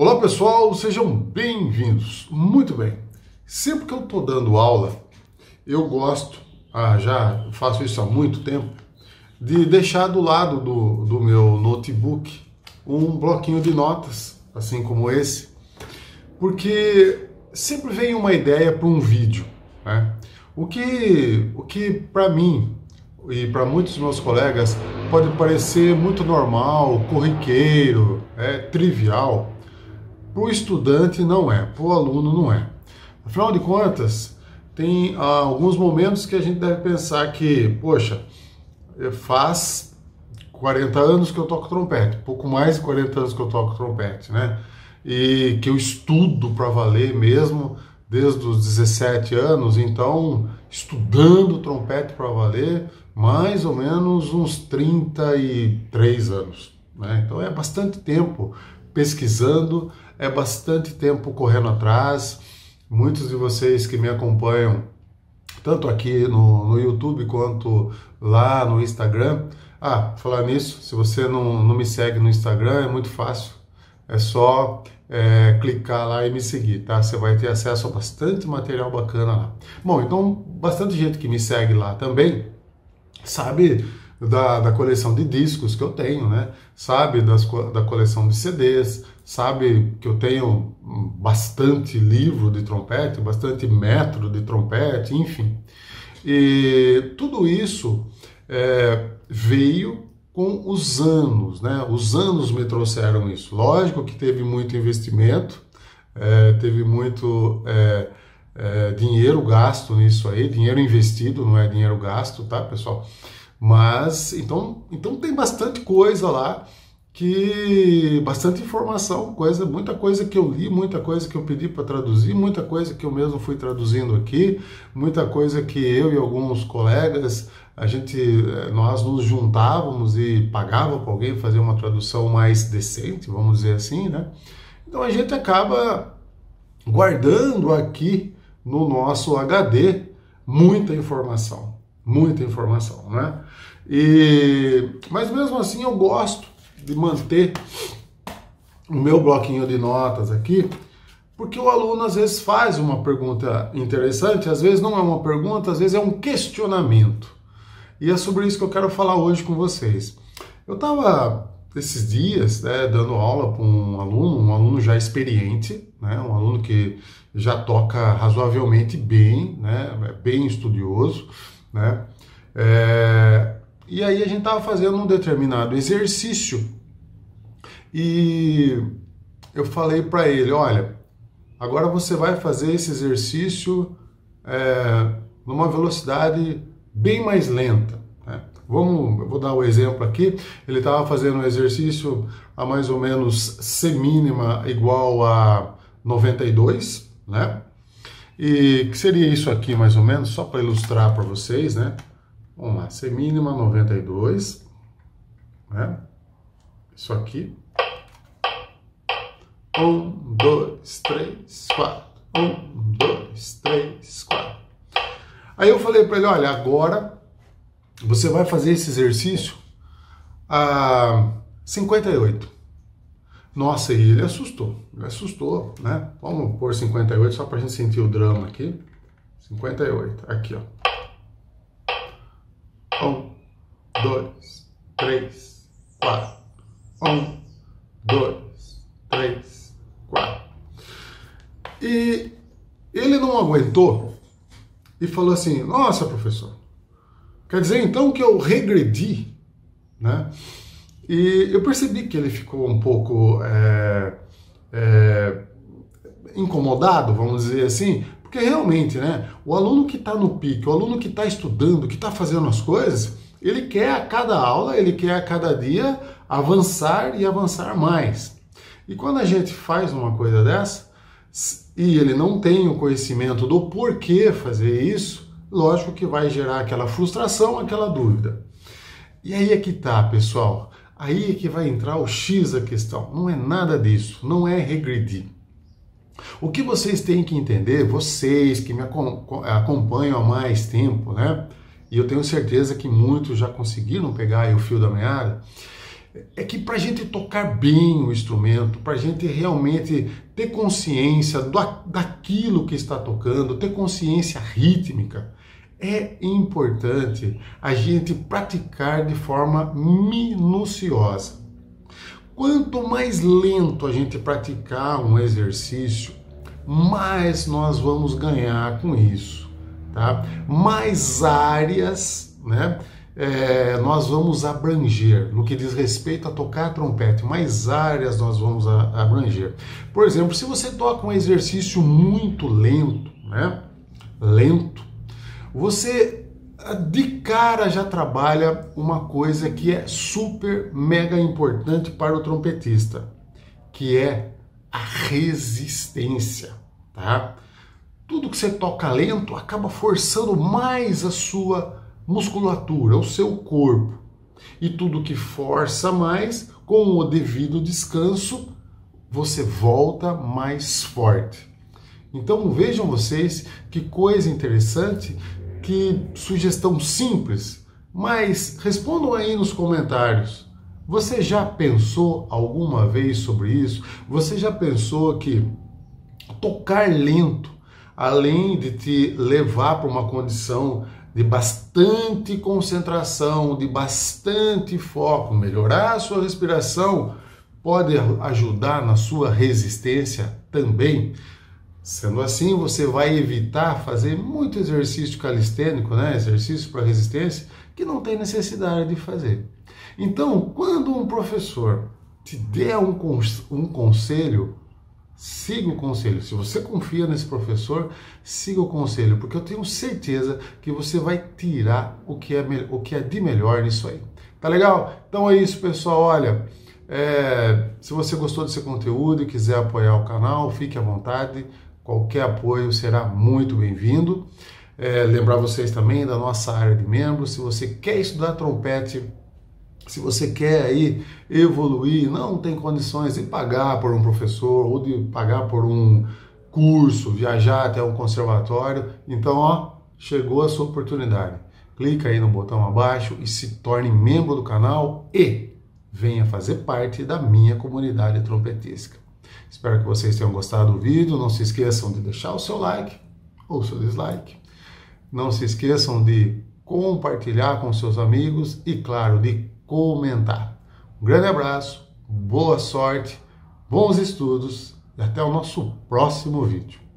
Olá pessoal, sejam bem-vindos. Muito bem. Sempre que eu estou dando aula, eu gosto, ah, já faço isso há muito tempo, de deixar do lado do, do meu notebook um bloquinho de notas, assim como esse, porque sempre vem uma ideia para um vídeo. Né? O que, o que para mim e para muitos dos meus colegas pode parecer muito normal, corriqueiro, é, trivial para o estudante não é, para o aluno não é. Afinal de contas, tem ah, alguns momentos que a gente deve pensar que, poxa, faz 40 anos que eu toco trompete, pouco mais de 40 anos que eu toco trompete, né? E que eu estudo para valer mesmo desde os 17 anos, então estudando trompete para valer mais ou menos uns 33 anos. Né? Então é bastante tempo pesquisando, é bastante tempo correndo atrás. Muitos de vocês que me acompanham, tanto aqui no, no YouTube quanto lá no Instagram. Ah, falar nisso, se você não, não me segue no Instagram, é muito fácil. É só é, clicar lá e me seguir, tá? Você vai ter acesso a bastante material bacana lá. Bom, então, bastante gente que me segue lá também sabe da, da coleção de discos que eu tenho, né? Sabe das, da coleção de CDs, sabe que eu tenho bastante livro de trompete, bastante método de trompete, enfim. E tudo isso é, veio com os anos, né? Os anos me trouxeram isso. Lógico que teve muito investimento, é, teve muito é, é, dinheiro gasto nisso aí, dinheiro investido, não é dinheiro gasto, tá, pessoal? Mas então, então tem bastante coisa lá que bastante informação, coisa, muita coisa que eu li, muita coisa que eu pedi para traduzir, muita coisa que eu mesmo fui traduzindo aqui, muita coisa que eu e alguns colegas a gente eh, nós nos juntávamos e pagava para alguém fazer uma tradução mais decente, vamos dizer assim, né? Então a gente acaba guardando aqui no nosso HD muita informação, muita informação, né? E mas mesmo assim eu gosto de manter o meu bloquinho de notas aqui, porque o aluno às vezes faz uma pergunta interessante, às vezes não é uma pergunta, às vezes é um questionamento. E é sobre isso que eu quero falar hoje com vocês. Eu estava esses dias né, dando aula para um aluno, um aluno já experiente, né, um aluno que já toca razoavelmente bem, né, bem estudioso, né, é, e aí a gente estava fazendo um determinado exercício e eu falei para ele, olha, agora você vai fazer esse exercício é, numa velocidade bem mais lenta. Né? Vamos, eu vou dar o um exemplo aqui. Ele estava fazendo um exercício a mais ou menos C mínima igual a 92, né? E que seria isso aqui mais ou menos, só para ilustrar para vocês, né? Vamos lá, C mínima 92, né? Isso aqui. Um, dois, três, quatro. Um, dois, três, quatro. Aí eu falei para ele, olha, agora você vai fazer esse exercício a 58. Nossa, e ele assustou, ele assustou, né? Vamos pôr 58 só para a gente sentir o drama aqui. 58, aqui ó. Um, dois, três, quatro. Um, dois, três, quatro. E ele não aguentou e falou assim: Nossa, professor, quer dizer então que eu regredi, né? E eu percebi que ele ficou um pouco é, é, incomodado, vamos dizer assim, porque realmente, né, o aluno que está no pique, o aluno que está estudando, que está fazendo as coisas, ele quer a cada aula, ele quer a cada dia avançar e avançar mais. E quando a gente faz uma coisa dessa, e ele não tem o conhecimento do porquê fazer isso, lógico que vai gerar aquela frustração, aquela dúvida. E aí é que tá, pessoal. Aí é que vai entrar o X da questão. Não é nada disso, não é regredir. O que vocês têm que entender, vocês que me acompanham há mais tempo, né? E eu tenho certeza que muitos já conseguiram pegar o fio da meada, é que para a gente tocar bem o instrumento, para a gente realmente ter consciência do, daquilo que está tocando, ter consciência rítmica, é importante a gente praticar de forma minuciosa. Quanto mais lento a gente praticar um exercício, mais nós vamos ganhar com isso, tá? Mais áreas, né? É, nós vamos abranger no que diz respeito a tocar trompete, mais áreas nós vamos abranger. Por exemplo, se você toca um exercício muito lento, né? Lento, você de cara já trabalha uma coisa que é super mega importante para o trompetista, que é a resistência, tá? Tudo que você toca lento acaba forçando mais a sua musculatura, o seu corpo. E tudo que força mais, com o devido descanso, você volta mais forte. Então vejam vocês que coisa interessante que sugestão simples, mas respondam aí nos comentários. Você já pensou alguma vez sobre isso? Você já pensou que tocar lento, além de te levar para uma condição de bastante concentração, de bastante foco, melhorar a sua respiração, pode ajudar na sua resistência também? Sendo assim, você vai evitar fazer muito exercício calistênico, né? exercício para resistência, que não tem necessidade de fazer. Então, quando um professor te der um, um conselho, siga o conselho. Se você confia nesse professor, siga o conselho, porque eu tenho certeza que você vai tirar o que é, o que é de melhor nisso aí. Tá legal? Então é isso, pessoal. Olha, é, se você gostou desse conteúdo e quiser apoiar o canal, fique à vontade. Qualquer apoio será muito bem-vindo. É, lembrar vocês também da nossa área de membros. Se você quer estudar trompete, se você quer aí evoluir, não tem condições de pagar por um professor ou de pagar por um curso, viajar até um conservatório, então ó, chegou a sua oportunidade. Clica aí no botão abaixo e se torne membro do canal e venha fazer parte da minha comunidade trompetística. Espero que vocês tenham gostado do vídeo. Não se esqueçam de deixar o seu like ou seu dislike. Não se esqueçam de compartilhar com seus amigos e, claro, de comentar. Um grande abraço, boa sorte, bons estudos e até o nosso próximo vídeo.